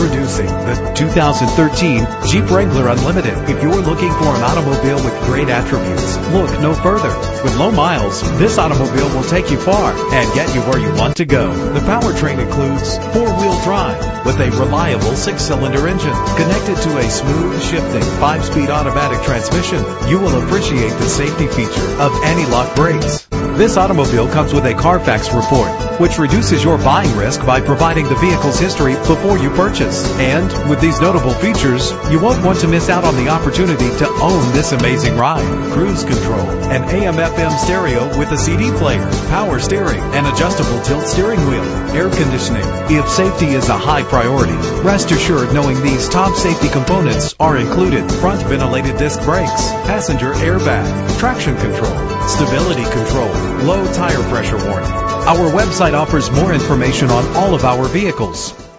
Introducing the 2013 Jeep Wrangler Unlimited. If you're looking for an automobile with great attributes, look no further. With low miles, this automobile will take you far and get you where you want to go. The powertrain includes four-wheel drive with a reliable six-cylinder engine connected to a smooth shifting five-speed automatic transmission. You will appreciate the safety feature of anti-lock brakes. This automobile comes with a Carfax report, which reduces your buying risk by providing the vehicle's history before you purchase. And with these notable features, you won't want to miss out on the opportunity to own this amazing ride. Cruise control, an AM FM stereo with a CD player, power steering, an adjustable tilt steering wheel, air conditioning. If safety is a high priority, rest assured knowing these top safety components are included. Front ventilated disc brakes, passenger airbag, traction control, stability control, low tire pressure warning. Our website offers more information on all of our vehicles.